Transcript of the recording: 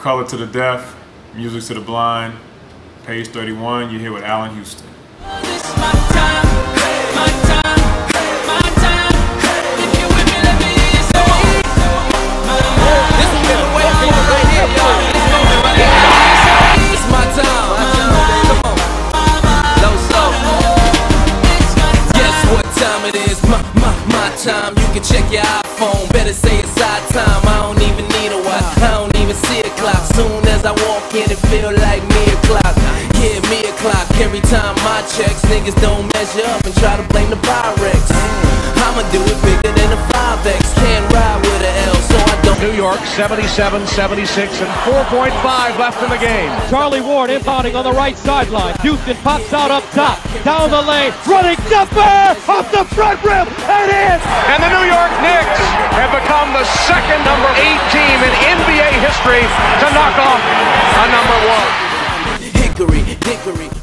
Color to the Deaf, Music to the Blind, page 31. You're here with Allan Houston. Time. You can check your iPhone. Feel like me o'clock. Yeah, me o'clock. Every time my checks, niggas don't measure up and try to blame the Pyrex. I'ma do it bigger than a 5X. Can't ride with an L, so I don't. New York 77 76 and 4.5 left in the game. Charlie Ward inbounding on the right sideline. Houston pops out up top. Down the lane. Running jumper off the front rim and in. And the New York Knicks have become the second number eight team in NBA history to knock off a